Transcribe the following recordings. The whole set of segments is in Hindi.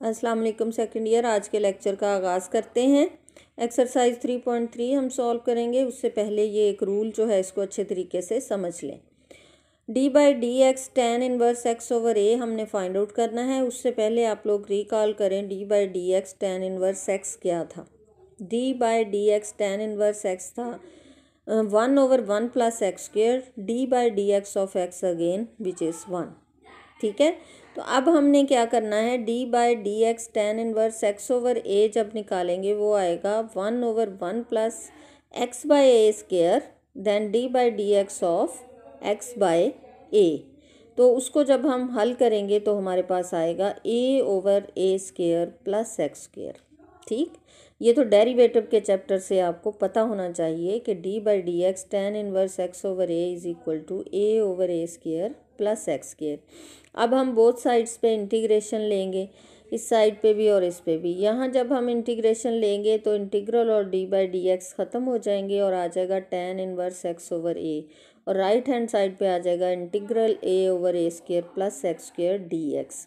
अस्सलाम वालेकुम सेकंड ईयर, आज के लेक्चर का आगाज़ करते हैं। एक्सरसाइज थ्री पॉइंट थ्री हम सॉल्व करेंगे, उससे पहले ये एक रूल जो है, इसको अच्छे तरीके से समझ लें। D by D X tan inverse X over A हमने फाइंड आउट करना है, उससे पहले आप लोग रिकॉल करें D by D X tan inverse X क्या था। D by D X tan inverse X था one over one plus X square D by D X of X again, which is one. ठीक है? तो अब हमने क्या करना है? D by D X tan inverse X over A जब निकालेंगे वो आएगा one over one plus X by A square then D by D X of X by A तो उसको जब हम हल करेंगे तो हमारे पास आएगा A over A square plus X square ठीक? ये तो डेरिवेटिव के चैप्टर से आपको पता होना चाहिए कि D by D X tan inverse X over A is equal to A over A square plus X square अब हम बोथ साइड्स पे इंटीग्रेशन लेंगे, इस साइड पे भी और इस पे भी। यहाँ जब हम इंटीग्रेशन लेंगे तो इंटीग्रल और डी बाई डी एक्स ख़त्म हो जाएँगे और आ जाएगा tan inverse X over A और राइट हैंड साइड पे आ जाएगा integral A over A square plus X square D X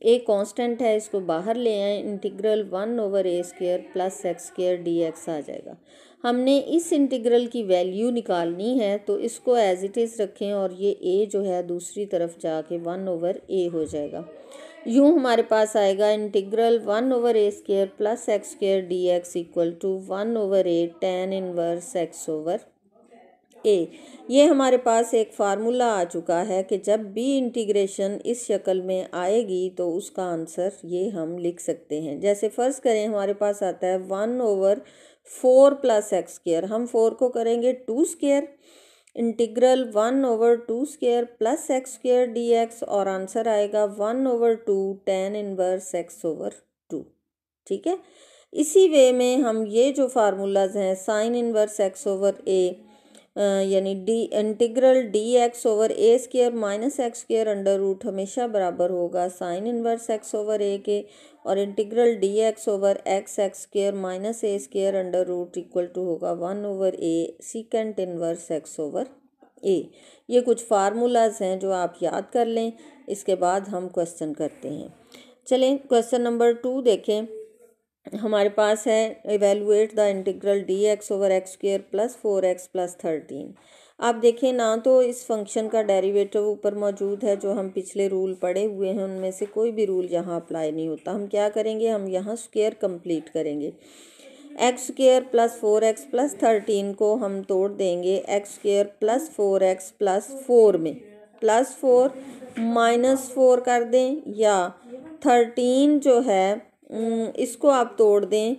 a constant है, इसको बाहर ले आए integral one over A square plus X square D X आ जाएगा। हमने इस इंटीग्रल की वैल्यू निकालनी है तो इसको एज इट इज़ रखें और ये ए जो है, दूसरी तरफ़ जाके वन ओवर ए हो जाएगा। यूँ हमारे पास आएगा integral one over A square plus X square D X equal to one over A tan inverse X over A ये हमारे पास एक फार्मूला आ चुका है कि जब बी इंटीग्रेशन इस शक्ल में आएगी तो उसका आंसर ये हम लिख सकते हैं। जैसे फ़र्ज़ करें हमारे पास आता है one over four plus X square हम फोर को करेंगे two square integral one over two square plus X square D X और आंसर आएगा one over two tan inverse X over two ठीक है? इसी वे में हम ये जो फार्मूलाज हैं sine inverse X over A यानी D integral D X over A square minus X square under root हमेशा बराबर होगा। Sine inverse X over A के और integral D X over X X square minus A square under root equal to होगा one over A secant inverse X over A ये कुछ फार्मूलाज हैं जो आप याद कर लें। इसके बाद हम क्वेश्चन करते हैं। चलें क्वेश्चन नंबर टू देखें। हमारे पास है evaluate the integral D X over X square plus four X plus thirteen आप देखें ना तो इस फ़ंक्शन का डेरिवेटिव ऊपर मौजूद है, जो हम पिछले रूल पढ़े हुए हैं, उनमें से कोई भी रूल यहाँ अप्लाई नहीं होता। हम क्या करेंगे? हम यहाँ स्क्वेयर कंप्लीट करेंगे। X square plus four X plus thirteen को हम तोड़ देंगे X square plus four X plus four में। प्लस फोर माइनस फोर कर दें या थर्टीन जो है इसको आप तोड़ दें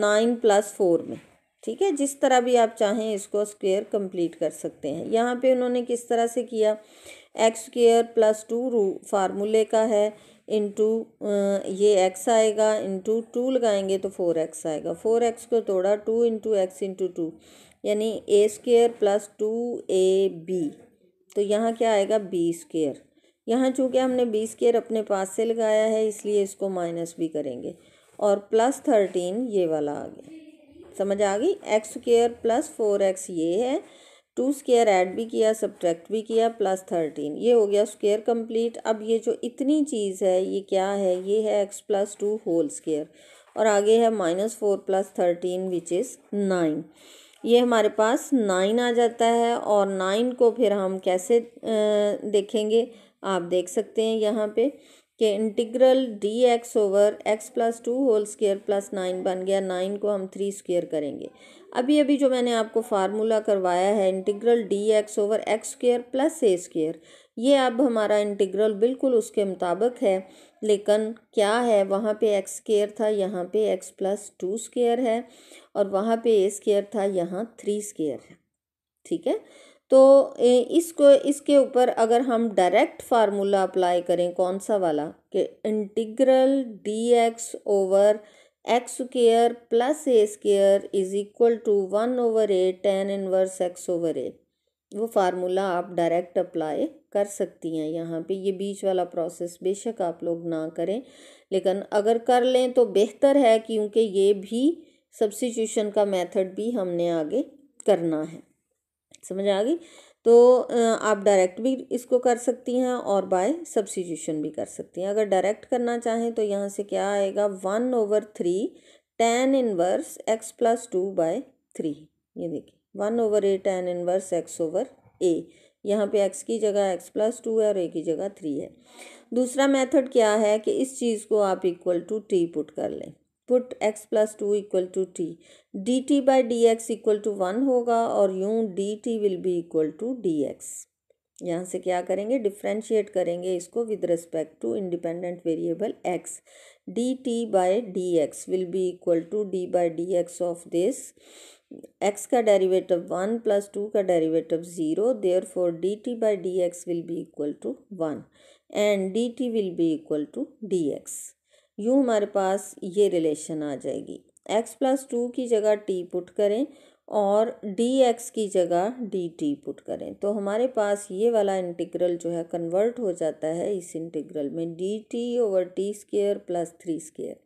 नाइन प्लस फोर में, ठीक है? जिस तरह भी आप चाहें इसको स्क्वेयर कंप्लीट कर सकते हैं। यहाँ पे उन्होंने किस तरह से किया? एक्स स्क्वेयर प्लस टू रू फार्मूले का है। इंटू ये एक्स आएगा इंटू टू लगाएँगे तो फोर एक्स आएगा। फोर एक्स को तोड़ा two into X into two यानी A square plus two A B तो यहाँ क्या आएगा? बी स्क्वेयर यहाँ चूँकि हमने बी स्केयर अपने पास से लगाया है, इसलिए इसको माइनस भी करेंगे। और प्लस थर्टीन, ये वाला आ गया। समझ आ गई? X square plus four X ये है। टू स्केयर ऐड भी किया, सब्ट्रैक्ट भी किया, प्लस थर्टीन। ये हो गया स्केयर कंप्लीट। अब ये जो इतनी चीज़ है, ये क्या है? ये है X plus two whole square और आगे है minus four plus thirteen, which is nine. ये हमारे पास नाइन आ जाता है, और नाइन को फिर हम कैसे देखेंगे? आप देख सकते हैं यहाँ पे कि integral D X over X plus two whole square plus nine बन गया। नाइन को हम थ्री स्केयर करेंगे। अभी अभी जो मैंने आपको फार्मूला करवाया है integral d x over x square plus a square ये अब हमारा इंटीग्रल बिल्कुल उसके मुताबिक है, लेकिन क्या है? वहाँ पे एक्स स्केयर था, यहाँ पे एक्स प्लस टू स्केयर है, और वहाँ पे ए स्केयर था, यहाँ थ्री स्केयर है। ठीक है? तो इसको, इसके ऊपर अगर हम डायरेक्ट फार्मूला अप्लाई करें, कौन सा वाला? कि integral d x over x square plus a square is equal to one over a tan inverse x over a वो फार्मूला आप डायरेक्ट अप्लाई कर सकती हैं यहाँ पे। ये बीच वाला प्रोसेस बेशक आप लोग ना करें, लेकिन अगर कर लें तो बेहतर है, क्योंकि ये भी सब्सिट्यूशन का मेथड भी हमने आगे करना है। समझ आ गई? तो आप डायरेक्ट भी इसको कर सकती हैं और बाय सब्सिट्यूशन भी कर सकती हैं। अगर डायरेक्ट करना चाहें तो यहाँ से क्या आएगा? One over three tan inverse x plus two by three ये देखिए one over a tan inverse x over a यहाँ पे एक्स की जगह एक्स प्लस टू है और ए की जगह थ्री है। दूसरा मेथड क्या है कि इस चीज़ को आप इक्वल टू टी पुट कर लें। Put x plus two equal to t. D t by d x equal to one होगा और यूँ d t will be equal to d x. यहाँ से क्या करेंगे? डिफ्रेंशिएट करेंगे इसको with respect to independent variable x. D t by d x will be equal to d by d x of this. X का डेरिवेटिव वन प्लस टू का derivative zero therefore d t by d x will be equal to one. And d t will be equal to d x. यूँ हमारे पास ये रिलेशन आ जाएगी। एक्स प्लस टू की जगह टी पुट करें और डी एक्स की जगह डी टी पुट करें। तो हमारे पास ये वाला इंटीग्रल जो है कन्वर्ट हो जाता है इस इंटीग्रल में d t over t square plus three square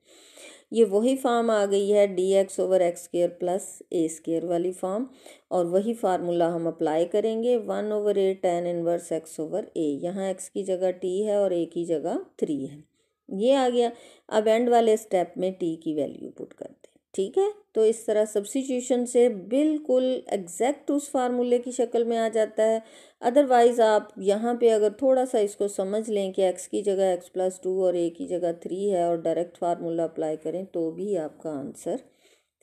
ये वही फॉर्म आ गई है d x over x square plus a square वाली फॉर्म और वही फार्मूला हम अप्लाई करेंगे। One over a tan inverse x over a यहाँ एक्स की जगह टी है और ए की जगह थ्री है। ये आ गया। अब एंड वाले स्टेप में टी की वैल्यू पुट करते हैं। ठीक है? तो इस तरह सब्सिट्यूशन से बिल्कुल एग्जैक्ट उस फार्मूले की शक्ल में आ जाता है। अदरवाइज़ आप यहाँ पे अगर थोड़ा सा इसको समझ लें कि एक्स की जगह एक्स प्लस टू और ए की जगह थ्री है और डायरेक्ट फार्मूला अप्लाई करें तो भी आपका आंसर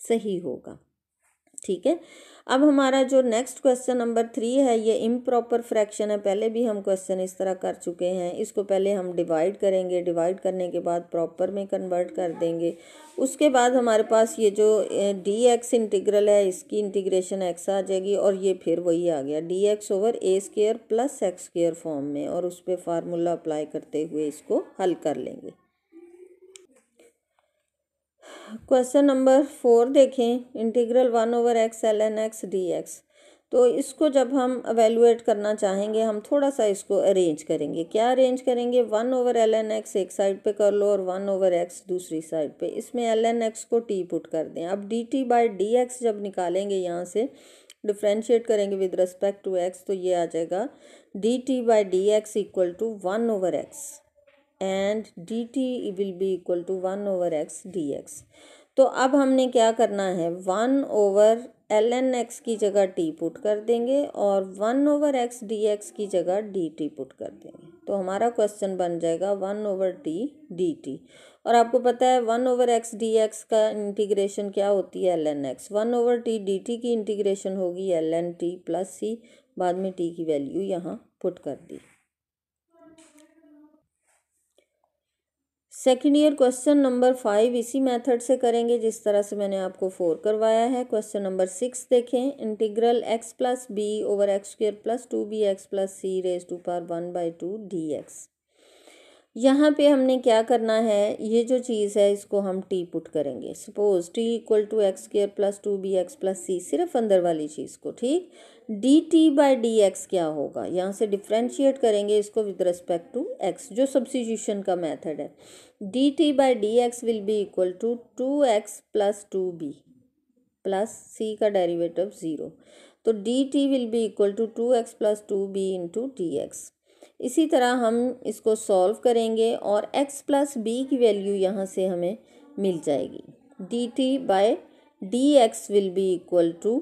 सही होगा। ठीक है? अब हमारा जो नेक्स्ट क्वेश्चन नंबर थ्री है, ये इम्प्रॉपर फ्रैक्शन है, पहले भी हम क्वेश्चन इस तरह कर चुके हैं। इसको पहले हम डिवाइड करेंगे। डिवाइड करने के बाद प्रॉपर में कन्वर्ट कर देंगे। उसके बाद हमारे पास ये जो डी एक्स इंटीग्रल है, इसकी इंटीग्रेशन एक्स आ जाएगी और ये फिर वही आ गया। D x over a square plus x square form में और उस पर फार्मूला अप्लाई करते हुए इसको हल कर लेंगे। क्वेश्चन नंबर फोर देखें integral one over x l n x d x तो इसको जब हम अवेलुएट करना चाहेंगे, हम थोड़ा सा इसको अरेंज करेंगे। क्या अरेंज करेंगे? One over l n x एक साइड पे कर लो और वन ओवर एक्स दूसरी साइड पे। इसमें एल एन एक्स को टी पुट कर दें। अब d t by d x जब निकालेंगे यहाँ से डिफ्रेंशिएट करेंगे विद रिस्पेक्ट टू एक्स तो ये आ जाएगा d t by d x equal to one over x and d t will be equal to one over x d x तो अब हमने क्या करना है? One over l n x की जगह टी पुट कर देंगे और one over x d x की जगह डी टी पुट कर देंगे। तो हमारा क्वेश्चन बन जाएगा one over t d t और आपको पता है one over x d x का इंटीग्रेशन क्या होती है? L n x one over t d t की इंटीग्रेशन होगी l n t plus c बाद में टी की वैल्यू यहाँ पुट कर दी। Second year question number five इसी मेथड से करेंगे जिस तरह से मैंने आपको फोर करवाया है। क्वेश्चन नंबर सिक्स देखें। Integral x plus b over x square plus two b x plus c raise to power one by two d x यहाँ पे हमने क्या करना है? ये जो चीज़ है, इसको हम टी पुट करेंगे। Suppose t equal to x square plus two b x plus c सिर्फ़ अंदर वाली चीज़ को, ठीक? D t by d x क्या होगा? यहाँ से डिफ्रेंशिएट करेंगे इसको विद रिस्पेक्ट टू एक्स जो सब्सिट्यूशन का मेथड है। D t by d x will be equal to two x plus two b plus c का डेरिवेटिव ज़ीरो तो d t will be equal to two x plus two b into d x इसी तरह हम इसको सॉल्व करेंगे और x प्लस बी की वैल्यू यहाँ से हमें मिल जाएगी। D t by d x will be equal to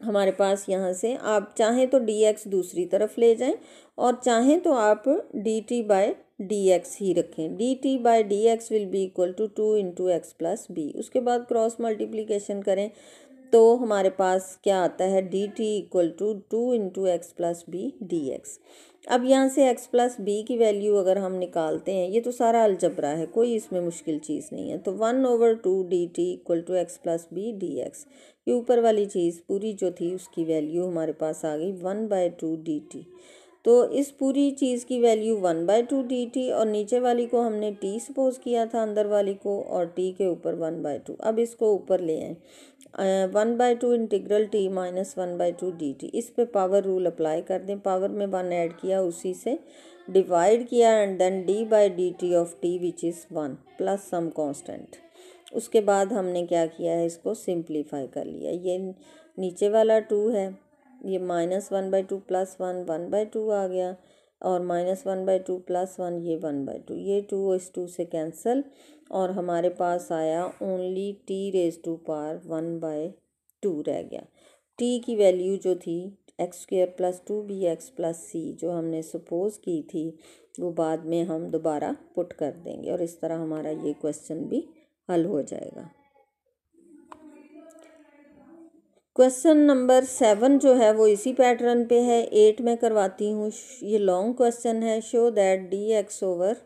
हमारे पास यहाँ से आप चाहें तो डी एक्स दूसरी तरफ़ ले जाएँ और चाहें तो आप d t by d x ही रखें। D t by d x will be equal to two into x plus b उसके बाद क्रॉस मल्टीप्लीकेशन करें। तो हमारे पास क्या आता है? D t equal to two into x plus b d x. अब यहाँ से x प्लस बी की वैल्यू अगर हम निकालते हैं, ये तो सारा अलजबरा है, कोई इसमें मुश्किल चीज़ नहीं है। तो one over two d t equal to x plus b d x. ये ऊपर वाली चीज़ पूरी जो थी उसकी वैल्यू हमारे पास आ गई one by two d t. तो इस पूरी चीज़ की value one by two d t और नीचे वाली को हमने टी सपोज़ किया था अंदर वाली को और टी के ऊपर वन बाय टू। अब इसको ऊपर ले आए। One by two integral t minus one by two d t. इस पे पावर रूल अप्लाई कर दें। पावर में वन ऐड किया, उसी से डिवाइड किया and then d by d t of t which is one plus some constant उसके बाद हमने क्या किया है? इसको सिंप्लीफाई कर लिया। ये नीचे वाला टू है। ये minus one by two plus one one by two आ गया। और minus one by two plus one, ये वन बाई टू ये टू इस टू से कैंसिल और हमारे पास आया only t raise to power one by two रह गया। टी की वैल्यू जो थी x square plus two b x plus c जो हमने सपोज़ की थी, वो बाद में हम दोबारा पुट कर देंगे और इस तरह हमारा ये क्वेश्चन भी हल हो जाएगा। क्वेश्चन नंबर सेवन जो है, वो इसी पैटर्न पे है। एट में करवाती हूँ। ये लॉन्ग क्वेश्चन है। Show that d x over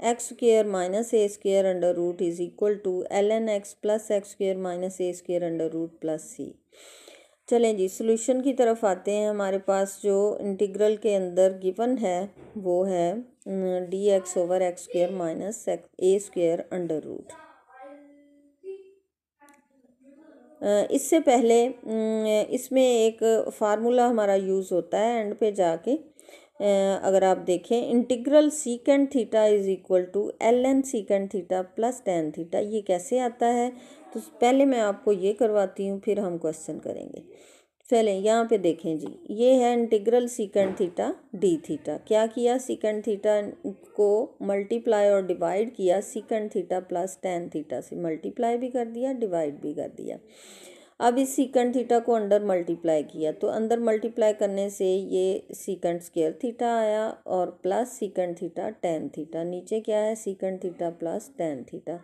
x square minus a square under root is equal to l n x plus x square minus a square under root plus c चलें जी सोल्यूशन की तरफ़ आते हैं। हमारे पास जो इंटीग्रल के अंदर गिवन है, वो है d x over x square minus a square under root इससे पहले इसमें एक फार्मूला हमारा यूज़ होता है एंड पे जाके। अगर आप देखें integral secant theta is equal to l n secant theta plus tan theta ये कैसे आता है? तो पहले मैं आपको ये करवाती हूँ, फिर हम क्वेश्चन करेंगे। चलें, यहाँ पे देखें जी, ये है integral secant theta d theta क्या किया सीकेंड थीटा को मल्टीप्लाई और डिवाइड किया? Secant theta plus tan theta से मल्टीप्लाई भी कर दिया डिवाइड भी कर दिया। अब इस सीकेंड थीटा को अंडर मल्टीप्लाई किया तो अंदर मल्टीप्लाई करने से ये सीकेंड स्केयर थीटा आया और plus secant theta tan theta नीचे क्या है? Secant theta plus tan theta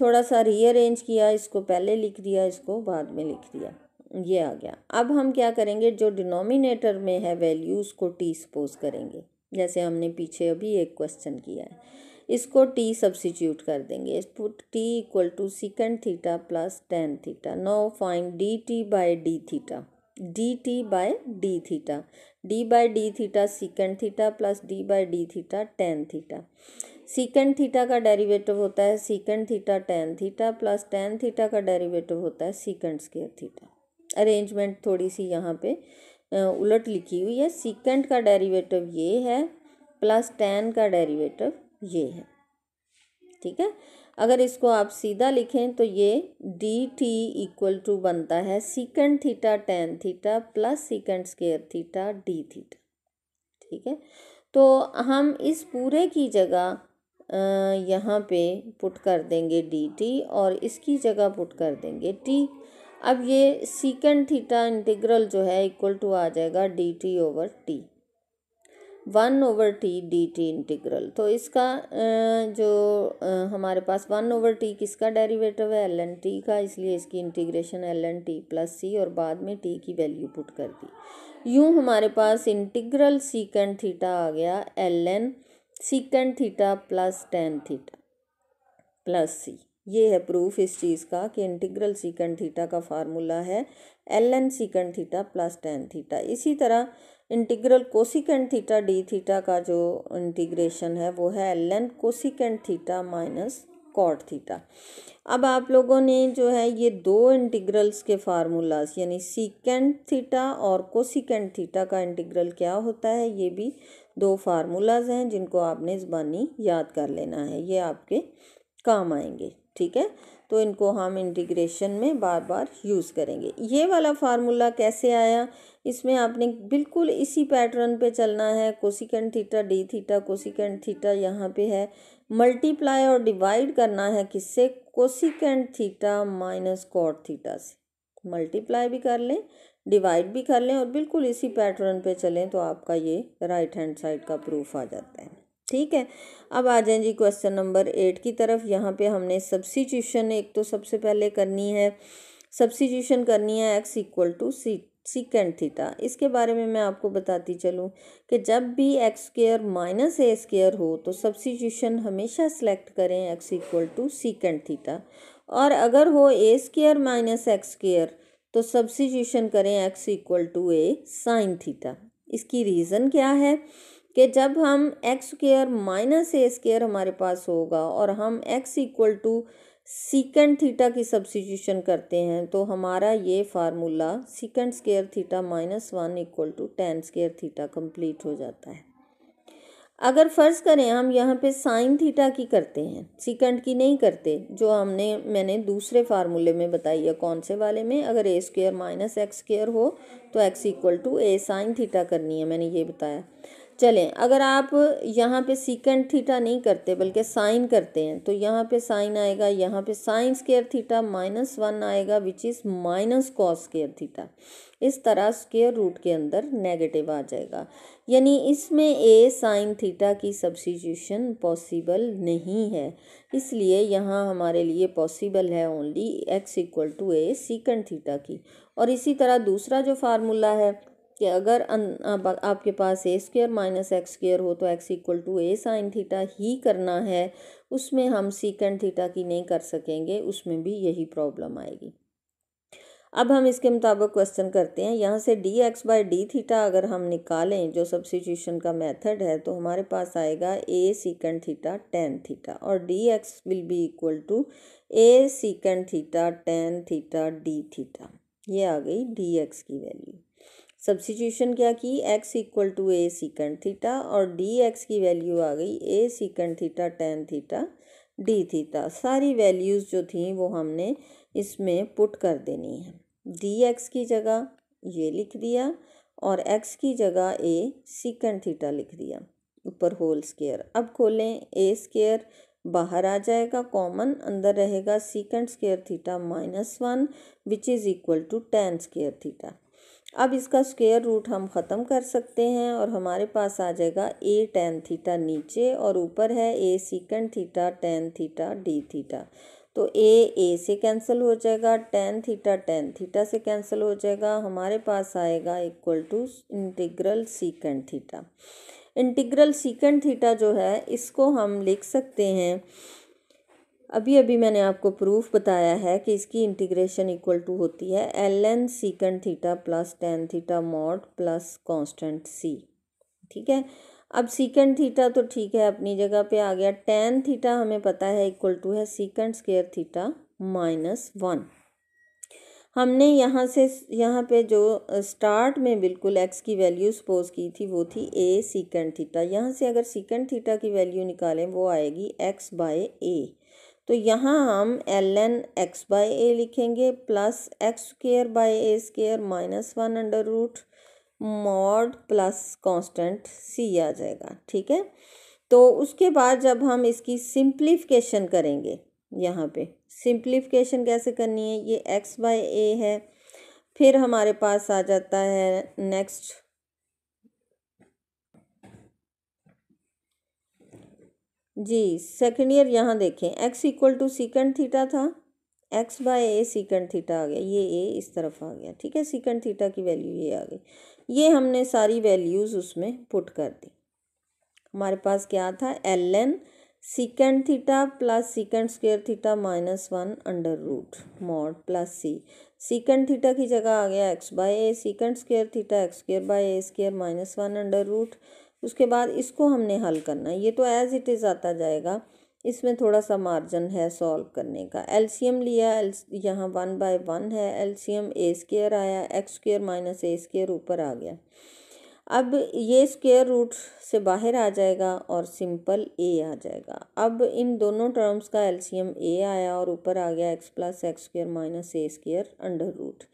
थोड़ा सा रीअरेंज किया, इसको पहले लिख दिया, इसको बाद में लिख दिया। ये आ गया। अब हम क्या करेंगे? जो डिनोमिनेटर में है वैल्यू उसको टी सपोज़ करेंगे। जैसे हमने पीछे अभी एक क्वेश्चन किया है। इसको टी सब्सिट्यूट कर देंगे। Put t equal to secant theta plus tan theta now find d t by d theta d t by d theta d by d theta secant theta plus d by d theta tan theta secant theta का डेरिवेटिव होता है secant theta tan theta plus tan theta का डेरिवेटिव होता है सीकेंड स्केयर थीटा अरेंजमेंट थोड़ी सी यहाँ पे उलट लिखी हुई है। सीकेंड का डेरिवेटिव ये है प्लस टेन का डेरिवेटिव ये है। ठीक है? अगर इसको आप सीधा लिखें तो ये डी टी इक्वल टू बनता है secant theta tan theta plus secant square theta d theta ठीक है? तो हम इस पूरे की जगह यहाँ पे पुट कर देंगे डी टी और इसकी जगह पुट कर देंगे टी अब ये सीकेंड थीटा इंटीग्रल जो है इक्वल टू आ जाएगा d t over t one over t d t integral. तो इसका जो हमारे पास वन ओवर टी किसका डेरिवेटिव है? एल एन टी का, इसलिए इसकी integration l n t plus c और बाद में टी की वैल्यू पुट कर दी। यूँ हमारे पास इंटीग्रल सीकेंड थीटा आ गया, l n secant theta plus tan theta plus c. ये है प्रूफ इस चीज़ का कि इंटीग्रल सीकेंड थीटा का फार्मूला है, l n secant theta plus tan theta. इसी तरह integral cosecant theta d theta का जो इंटीग्रेशन है, वो है l n cosecant theta minus cot theta अब आप लोगों ने जो है ये दो इंटीग्रल्स के फार्मूलाज यानी सीकेंड थीटा और कोसिकेंड थीटा का इंटीग्रल क्या होता है, ये भी दो फार्मूलाज हैं जिनको आपने ज़बानी याद कर लेना है। ये आपके काम आएँगे। ठीक है? तो इनको हम इंटीग्रेशन में बार बार यूज़ करेंगे। ये वाला फार्मूला कैसे आया? इसमें आपने बिल्कुल इसी पैटर्न पे चलना है। Cosecant theta d theta cosecant theta यहाँ पे है। मल्टीप्लाई और डिवाइड करना है किससे? Cosecant theta minus cot theta से। मल्टीप्लाई भी कर लें डिवाइड भी कर लें और बिल्कुल इसी पैटर्न पे चलें तो आपका ये राइट हैंड साइड का प्रूफ आ जाता है। ठीक है? अब आ जाएँ जी क्वेश्चन नंबर एट की तरफ़। यहाँ पे हमने सब्सिट्यूशन एक तो सबसे पहले करनी है। सब्सिट्यूशन करनी है x equal to c secant theta इसके बारे में मैं आपको बताती चलूँ कि जब भी x square minus a square हो तो सब्सिट्यूशन हमेशा सेलेक्ट करें x equal to secant theta और अगर हो a square minus x square तो सब्सिट्यूशन करें x equal to a sine theta इसकी रीज़न क्या है? कि जब हम x square minus a square हमारे पास होगा और हम x equal to secant theta की सब्सिट्यूशन करते हैं तो हमारा ये formula secant square theta minus one equal to tan square theta complete हो जाता है। अगर फ़र्ज़ करें हम यहाँ पे साइन थीटा की करते हैं सीकेंड की नहीं करते, जो हमने, मैंने दूसरे फार्मूले में बताई है कौन से वाले में, अगर a square minus x square हो तो x equal to a sine theta करनी है, मैंने ये बताया। चलें, अगर आप यहाँ पे सीकेंड थीटा नहीं करते, बल्कि साइन करते हैं तो यहाँ पे साइन आएगा, यहाँ पे sine square theta minus one आएगा which is minus cos square theta इस तरह स्केयर रूट के अंदर नेगेटिव आ जाएगा। यानी इसमें ए साइन थीटा की सब्सिट्यूशन पॉसिबल नहीं है। इसलिए यहाँ हमारे लिए पॉसिबल है only x equal to a secant theta की। और इसी तरह दूसरा जो फार्मूला है कि अगर अन, आप, आपके पास a square minus x square हो तो x equal to a sine theta ही करना है उसमें हम सीकेंड थीटा की नहीं कर सकेंगे उसमें भी यही प्रॉब्लम आएगी। अब हम इसके मुताबिक क्वेश्चन करते हैं यहाँ से d x by d theta अगर हम निकालें जो सब्सिट्यूशन का मेथड है तो हमारे पास आएगा a secant theta tan theta और d x will be equal to a secant theta tan theta d theta ये आ गई डी एक्स की वैल्यू सब्सिट्यूशन क्या की? X equal to a secant theta और डी एक्स की वैल्यू आ गई। A secant theta tan theta d theta सारी वैल्यूज़ जो थी वो हमने इसमें पुट कर देनी है। डी एक्स की जगह ये लिख दिया और एक्स की जगह ए सीकेंड थीटा लिख दिया। ऊपर होल स्केयर अब खोलें। ए स्केयर बाहर आ जाएगा। कॉमन अंदर रहेगा। Secant square theta minus one which is equal to tan square theta अब इसका स्क्वेयर रूट हम ख़त्म कर सकते हैं और हमारे पास आ जाएगा ए टेन थीटा नीचे और ऊपर है a secant theta tan theta d theta तो ए ए से कैंसिल हो जाएगा टेन थीटा टेन थीटा से कैंसिल हो जाएगा। हमारे पास आएगा equal to integral secant theta integral secant theta जो है, इसको हम लिख सकते हैं अभी अभी मैंने आपको प्रूफ बताया है कि इसकी इंटीग्रेशन इक्वल टू होती है l n secant theta plus tan theta mod plus constant c ठीक है? अब सीकेंड थीटा तो ठीक है, अपनी जगह पे आ गया। टेन थीटा हमें पता है इक्वल टू है secant square theta minus one हमने यहाँ से, यहाँ पे जो स्टार्ट में बिल्कुल एक्स की वैल्यू सपोज़ की थी, वो थी ए सीकेंड थीटा यहाँ से अगर सीकेंड थीटा की वैल्यू निकालें, वो आएगी एक्स बाय ए तो यहाँ हम l n x by a लिखेंगे plus x square by a square minus one under root mod plus constant c आ जाएगा, ठीक है? तो उसके बाद जब हम इसकी सिंप्लीफिकेशन करेंगे, यहाँ पे सिंप्लीफिकेशन कैसे करनी है? ये एक्स बाई ए है, फिर हमारे पास आ जाता है नेक्स्ट जी सेकेंड ईयर यहाँ देखें। X equal to secant theta था। X by a secant theta आ गया। ये ए इस तरफ़ आ गया। ठीक है? सीकेंड थीटा की वैल्यू ये आ गई। ये हमने सारी वैल्यूज़ उसमें पुट कर दी। हमारे पास क्या था? L n secant theta plus secant square theta minus one under root mod plus c secant theta की जगह आ गया x by a secant square theta x square by a square minus one under root उसके बाद इसको हमने हल करना है। ये तो एज इट इज़ आता जाएगा। इसमें थोड़ा सा मार्जिन है सॉल्व करने का। एलसीएम लिया एल यहाँ वन बाय वन है। एलसीएम ए स्केयर आया x square minus a square ऊपर आ गया। अब ये स्केयर रूट से बाहर आ जाएगा और सिंपल ए आ जाएगा। अब इन दोनों टर्म्स का एलसीएम ए आया और ऊपर आ गया x plus x square minus a square under root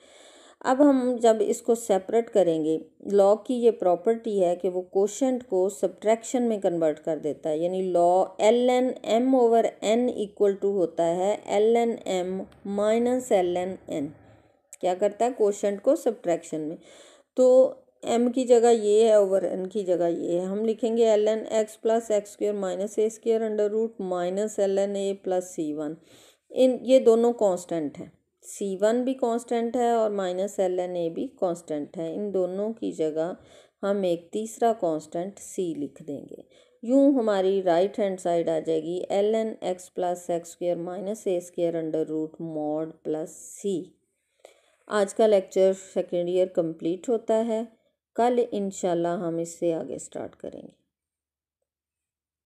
अब हम जब इसको सेपरेट करेंगे लॉ की ये प्रॉपर्टी है कि वो कोशंट को सब्ट्रैक्शन में कन्वर्ट कर देता है, यानी log l n m over n equal to होता है l n m minus l n n क्या करता है? कोशंट को सब्ट्रैक्शन में। तो एम की जगह ये है ओवर एन की जगह ये है। हम लिखेंगे l n x plus x square minus a square under root minus l n a plus c one इन, ये दोनों कांस्टेंट हैं। सी वन भी कांस्टेंट है और माइनस एल एन ए भी कांस्टेंट है। इन दोनों की जगह हम एक तीसरा कांस्टेंट सी लिख देंगे। यूँ हमारी राइट हैंड साइड आ जाएगी। L n x plus x square minus a square under root mod plus c आज का लेक्चर सेकेंड ईयर कंप्लीट होता है। कल इंशाल्लाह हम इससे आगे स्टार्ट करेंगे।